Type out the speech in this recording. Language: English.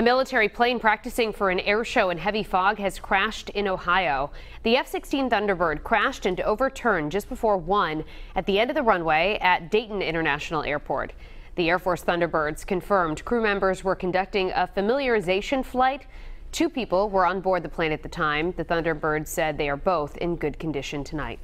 A military plane practicing for an air show in heavy fog has crashed in Ohio. The F-16 Thunderbird crashed and overturned just before 1 at the end of the runway at Dayton International Airport. The Air Force Thunderbirds confirmed crew members were conducting a familiarization flight. Two people were on board the plane at the time. The Thunderbirds said they are both in good condition tonight.